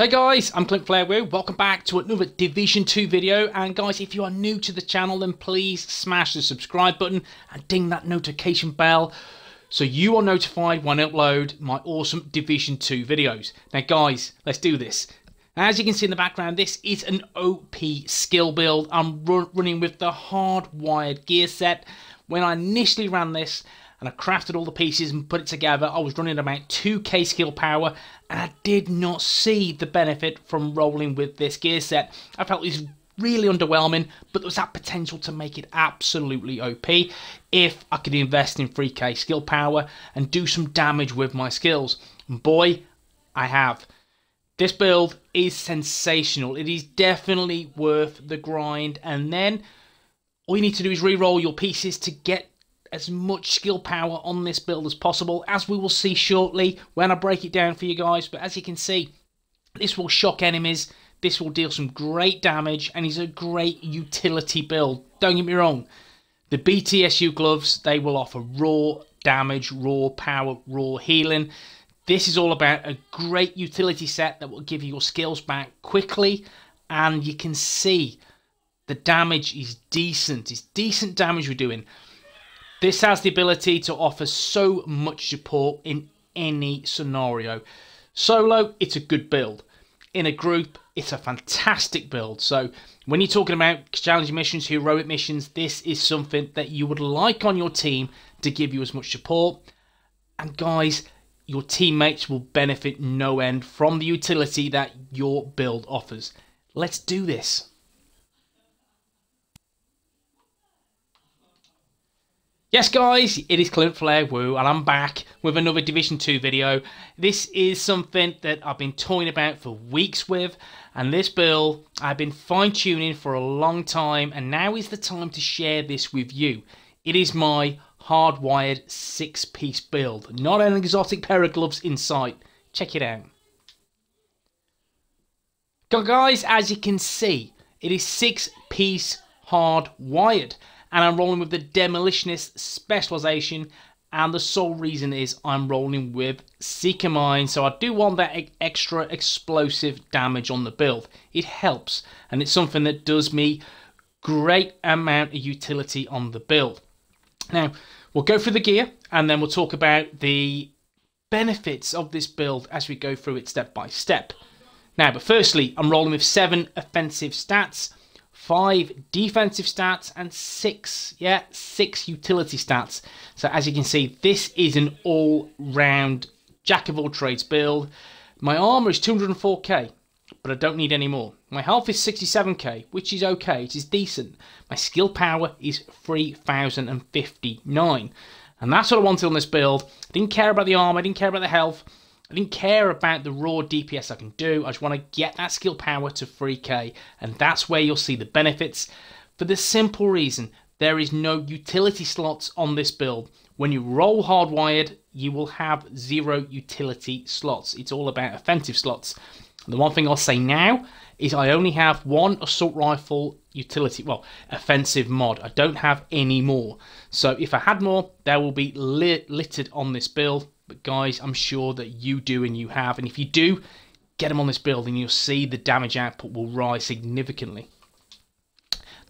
Hey guys, I'm Clint Flairwoo. Welcome back to another Division 2 video. And guys, if you are new to the channel, then please smash the subscribe button and ding that notification bell so you are notified when I upload my awesome Division 2 videos. Now guys, let's do this. As you can see in the background, this is an OP skill build. I'm run running with the hardwired gear set. When I initially ran this, and I crafted all the pieces and put it together. I was running about 2k skill power I did not see the benefit from rolling with this gear set. I felt it was really underwhelming, but there was that potential to make it absolutely OP if I could invest in 3k skill power and do some damage with my skills. And boy, I have. This build is sensational. It is definitely worth the grind. And then all you need to do is re-roll your pieces to get as much skill power on this build as possible, as we will see shortly when I break it down for you guys. But as you can see, this will shock enemies, this will deal some great damage, and is a great utility build. Don't get me wrong, the BTSU gloves, they will offer raw damage, raw power, raw healing. This is all about a great utility set that will give you your skills back quickly, and you can see the damage is decent. It's decent damage we're doing. This has the ability to offer so much support in any scenario. Solo, it's a good build. In a group, it's a fantastic build. So when you're talking about challenging missions, heroic missions, this is something that you would like on your team to give you as much support. And guys, your teammates will benefit no end from the utility that your build offers. Let's do this. Yes guys, it is Clint Flairwoo and I'm back with another Division 2 video. This is something that I've been toying about for weeks with and this build I've been fine tuning for a long time and now is the time to share this with you. It is my hardwired six piece build, not an exotic pair of gloves in sight. Check it out. Guys, as you can see, it is six piece hardwired and I'm rolling with the Demolitionist specialization and the sole reason is I'm rolling with Seeker Mine, so I do want that extra explosive damage on the build. It helps, and it's something that does me great amount of utility on the build. Now, we'll go through the gear, and then we'll talk about the benefits of this build as we go through it step by step. Now, but firstly, I'm rolling with seven offensive stats five defensive stats, and six, yeah, six utility stats. So as you can see, this is an all-round jack of all trades build. My armor is 204k, but I don't need any more. My health is 67k, which is okay, it is decent. My skill power is 3059. And that's what I wanted on this build. I didn't care about the armor, I didn't care about the health. I didn't care about the raw DPS I can do. I just want to get that skill power to 3k, and that's where you'll see the benefits. For the simple reason, there is no utility slots on this build. When you roll hardwired, you will have zero utility slots. It's all about offensive slots. The one thing I'll say now is I only have one assault rifle utility, well, offensive mod. I don't have any more. So if I had more, there will be lit littered on this build. But guys, I'm sure that you do and you have. And if you do, get them on this build and you'll see the damage output will rise significantly.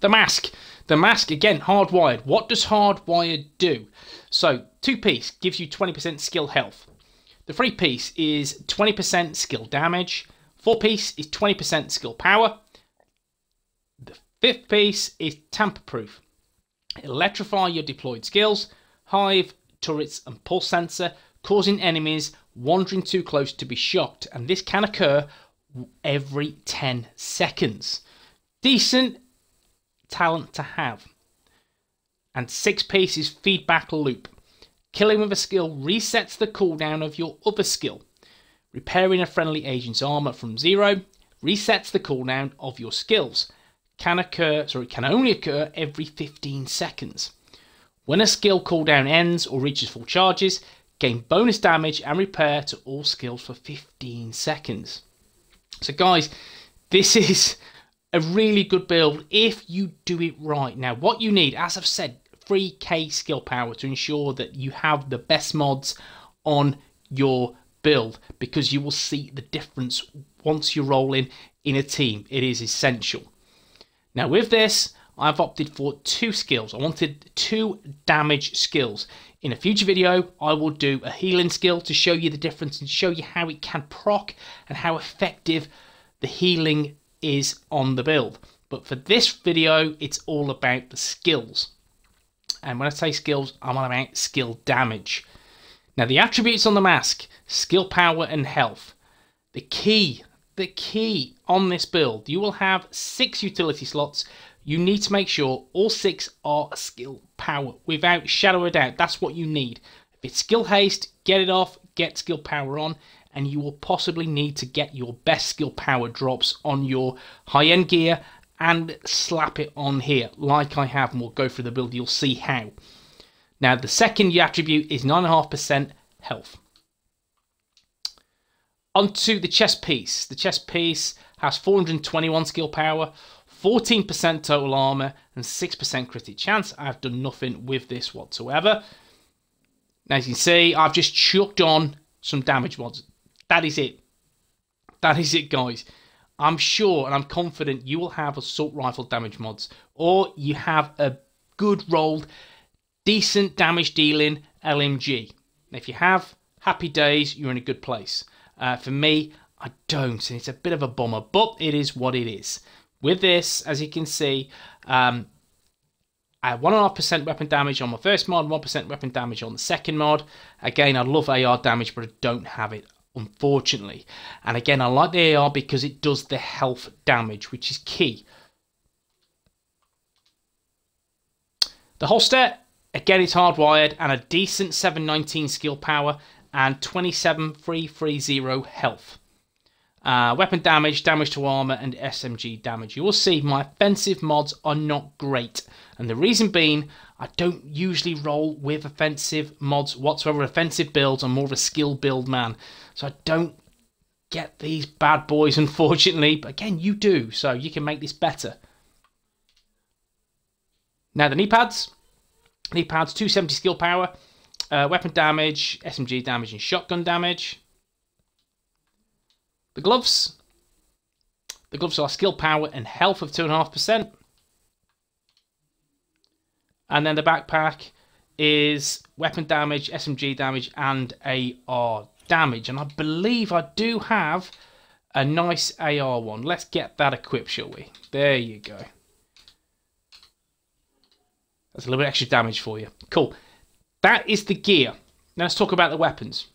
The mask. The mask, again, hardwired. What does hardwired do? So, two piece gives you 20% skill health. The three piece is 20% skill damage. Four piece is 20% skill power. The fifth piece is tamper proof. Electrify your deployed skills. Hive, turrets, and pulse sensor causing enemies wandering too close to be shocked, and this can occur every 10 seconds. Decent talent to have. And six pieces feedback loop. Killing with a skill resets the cooldown of your other skill. Repairing a friendly agent's armor from zero resets the cooldown of your skills. Can occur, sorry, can only occur every 15 seconds. When a skill cooldown ends or reaches full charges, gain bonus damage and repair to all skills for 15 seconds. So guys, this is a really good build if you do it right. Now what you need, as I've said, 3k skill power to ensure that you have the best mods on your build because you will see the difference once you're rolling in a team. It is essential. Now, with this, I've opted for two skills. I wanted two damage skills. In a future video, I will do a healing skill to show you the difference and show you how it can proc and how effective the healing is on the build. But for this video, it's all about the skills. And when I say skills, I'm on about skill damage. Now, the attributes on the mask, skill power and health. The key, the key on this build, you will have six utility slots. You need to make sure all six are skill power without shadow of doubt. That's what you need. If it's skill haste, get it off, get skill power on, and you will possibly need to get your best skill power drops on your high end gear and slap it on here like I have and we'll go through the build. You'll see how. Now the second attribute is 9.5% health. Onto the chest piece. The chest piece has 421 skill power 14% total armor and 6% critic chance I've done nothing with this whatsoever now as you can see I've just chucked on some damage mods that is it that is it guys I'm sure and I'm confident you will have assault rifle damage mods, or you have a good rolled, decent damage dealing LMG. If you have, happy days, you're in a good place. Uh, for me, I don't, and it's a bit of a bummer, but it is what it is. With this, as you can see, um, I have 1.5% weapon damage on my first mod, 1% weapon damage on the second mod. Again, I love AR damage, but I don't have it unfortunately. And again, I like the AR because it does the health damage, which is key. The holster, again, it's hardwired and a decent 719 skill power and 27330 health. Uh, weapon damage, damage to armor, and SMG damage. You will see my offensive mods are not great. And the reason being, I don't usually roll with offensive mods whatsoever. Offensive builds, I'm more of a skill build man. So I don't get these bad boys, unfortunately. But again, you do, so you can make this better. Now the knee pads. Knee pads, 270 skill power, uh, weapon damage, SMG damage, and shotgun damage. The gloves. The gloves are skill power and health of 2.5%. And then the backpack is weapon damage, SMG damage, and AR damage. And I believe I do have a nice AR one. Let's get that equipped, shall we? There you go. That's a little bit extra damage for you. Cool. That is the gear. Now let's talk about the weapons.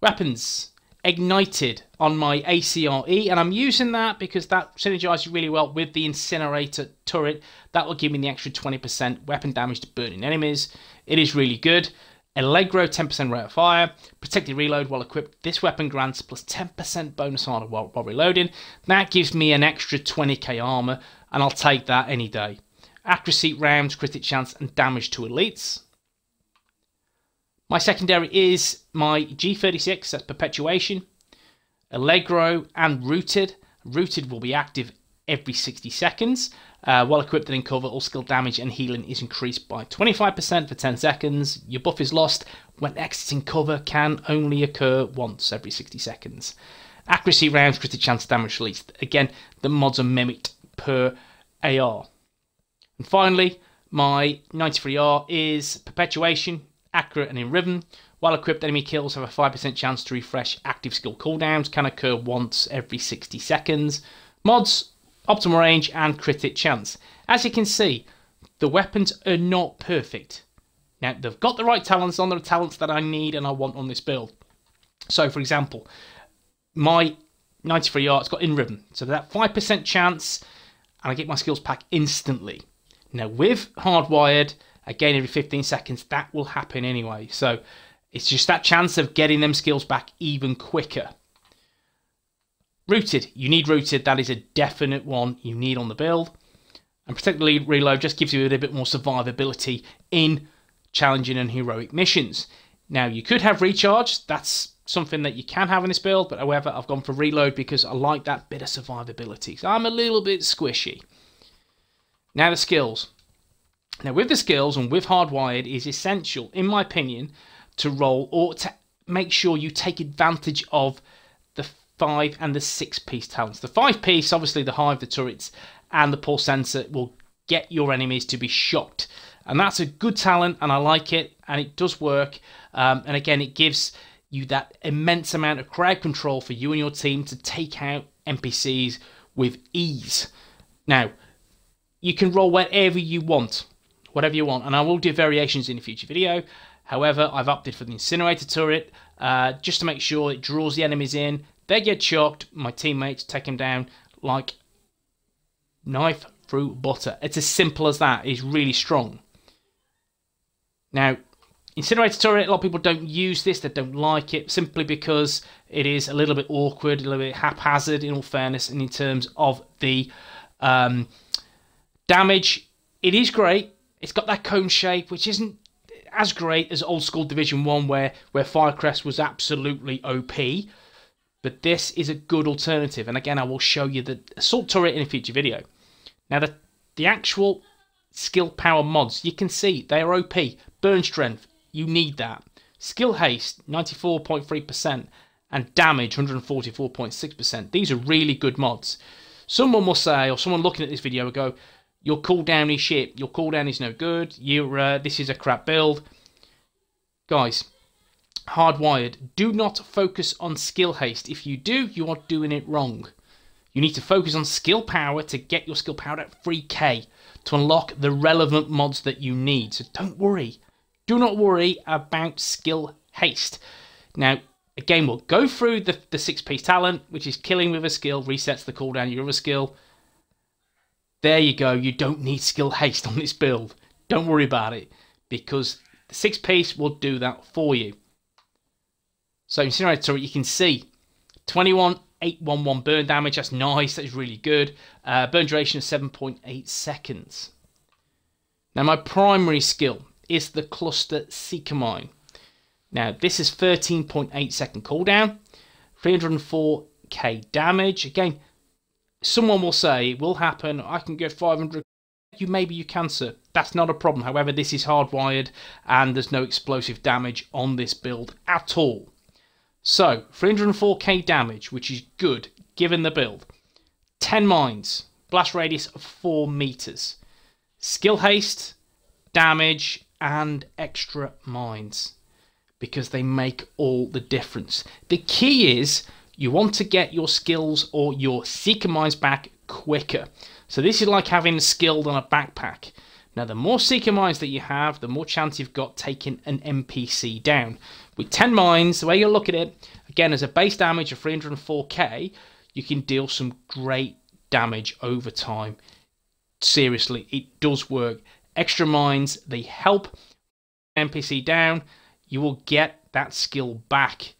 Weapons ignited on my ACRE and I'm using that because that synergizes really well with the incinerator turret that will give me the extra 20% weapon damage to burning enemies it is really good Allegro 10% rate of fire, protected reload while equipped. This weapon grants plus 10% bonus armor while, while reloading. That gives me an extra 20k armor, and I'll take that any day. Accuracy rounds, critic chance, and damage to elites. My secondary is my G36, that's Perpetuation, Allegro, and Rooted. Rooted will be active every 60 seconds. Uh, while equipped and in cover, all skill damage and healing is increased by 25% for 10 seconds. Your buff is lost when exiting cover can only occur once every 60 seconds. Accuracy rounds, critical chance, damage released. Again, the mods are mimicked per AR. And finally, my 93R is Perpetuation accurate and in rhythm. While equipped, enemy kills have a 5% chance to refresh active skill cooldowns, can occur once every 60 seconds. Mods, optimal range and critic chance. As you can see, the weapons are not perfect. Now, they've got the right talents on, the talents that I need and I want on this build. So, for example, my 93R, it's got in rhythm. So that 5% chance, and I get my skills pack instantly. Now, with hardwired, again every 15 seconds, that will happen anyway. So it's just that chance of getting them skills back even quicker. Rooted, you need rooted. That is a definite one you need on the build. And particularly reload just gives you a little bit more survivability in challenging and heroic missions. Now you could have recharge. That's something that you can have in this build, but however, I've gone for reload because I like that bit of survivability. So I'm a little bit squishy. Now the skills. Now, with the skills and with hardwired is essential, in my opinion, to roll or to make sure you take advantage of the five, and the six piece talents. The five piece, obviously, the hive, the turrets, and the pulse sensor will get your enemies to be shocked. And that's a good talent, and I like it, and it does work. Um, and again, it gives you that immense amount of crowd control for you and your team to take out NPCs with ease. Now, you can roll wherever you want, whatever you want, and I will do variations in a future video. However, I've opted for the incinerator turret uh, just to make sure it draws the enemies in. They get shocked, my teammates take them down like knife through butter. It's as simple as that. It's really strong. Now, Incinerator turret, a lot of people don't use this, they don't like it, simply because it is a little bit awkward, a little bit haphazard, in all fairness, and in terms of the um, damage. It is great. It's got that cone shape, which isn't as great as old school Division 1, where, where Firecrest was absolutely OP. But this is a good alternative, and again, I will show you the assault turret in a future video. Now, the, the actual skill power mods, you can see they are OP. Burn strength, you need that. Skill haste, 94.3%, and damage, 144.6%. These are really good mods. Someone will say, or someone looking at this video will go, your cooldown is shit, your cooldown is no good, you uh, this is a crap build. Guys, hardwired, do not focus on skill haste. If you do, you are doing it wrong. You need to focus on skill power to get your skill power at 3k to unlock the relevant mods that you need. So don't worry. Do not worry about skill haste. Now, again, we'll go through the, the six piece talent, which is killing with a skill, resets the cooldown your other skill. There you go. You don't need skill haste on this build. Don't worry about it because the six piece will do that for you. So Incinerator, you can see 21 811 burn damage. That's nice. That's really good. Uh, burn duration of 7.8 seconds. Now, my primary skill is the cluster seeker mine. Now, this is 13.8 second cooldown, 304k damage. Again, someone will say it will happen. I can get 500. You maybe you can, sir. That's not a problem. However, this is hardwired and there's no explosive damage on this build at all. So, 304k damage, which is good given the build. 10 mines, blast radius of 4 meters. Skill haste, damage, and extra mines because they make all the difference. The key is you want to get your skills or your seeker mines back quicker. So this is like having skilled on a backpack. Now, the more seeker mines that you have, the more chance you've got taking an NPC down. With 10 mines, the way you look at it, again, as a base damage of 304k, you can deal some great damage over time. Seriously, it does work extra mines, they help NPC down, you will get that skill back.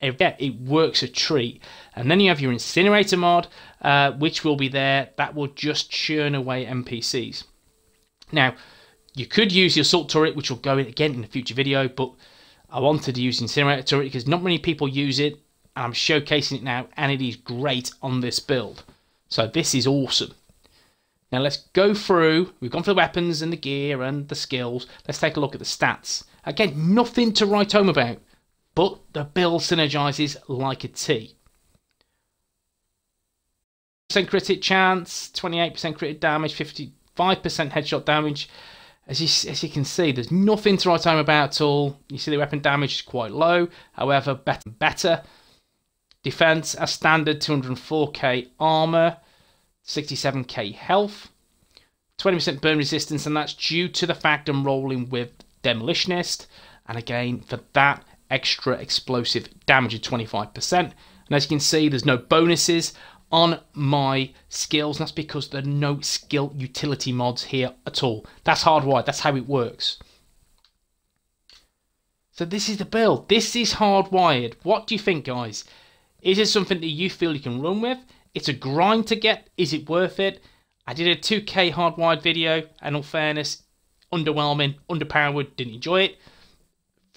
It, it works a treat. And then you have your incinerator mod, uh, which will be there. That will just churn away NPCs. Now, you could use your assault turret, which will go in again in a future video, but I wanted to use incinerator turret because not many people use it. And I'm showcasing it now, and it is great on this build. So this is awesome. Now let's go through, we've gone for the weapons and the gear and the skills. Let's take a look at the stats. Again, nothing to write home about, but the build synergizes like a T. Percent crit chance, 28% crit damage, 55% headshot damage. As you, as you can see, there's nothing to write home about at all. You see the weapon damage is quite low, however, better better. Defense as standard, 204k armor. 67k health, 20% burn resistance, and that's due to the fact I'm rolling with Demolitionist. And again, for that extra explosive damage of 25%. And as you can see, there's no bonuses on my skills. That's because there are no skill utility mods here at all. That's hardwired. That's how it works. So this is the build. This is hardwired. What do you think, guys? Is it something that you feel you can run with? It's a grind to get. Is it worth it? I did a 2K hardwired video, and all fairness, underwhelming, underpowered, didn't enjoy it.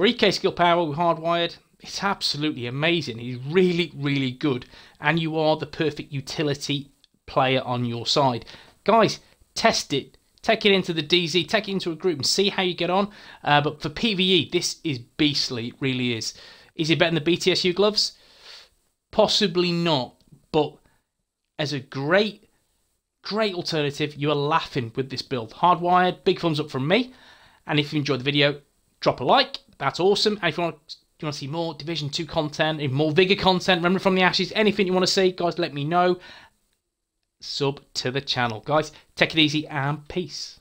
3K skill power hardwired, it's absolutely amazing. It's really, really good. And you are the perfect utility player on your side. Guys, test it. Take it into the DZ, take it into a group and see how you get on. Uh, but for PvE, this is beastly, it really is. Is it better than the BTSU gloves? Possibly not, but as a great, great alternative, you are laughing with this build. Hardwired, big thumbs up from me. And if you enjoyed the video, drop a like. That's awesome. And if you want to, you want to see more Division 2 content, even more Vigor content, remember from the Ashes, anything you want to see, guys, let me know. Sub to the channel. Guys, take it easy and peace.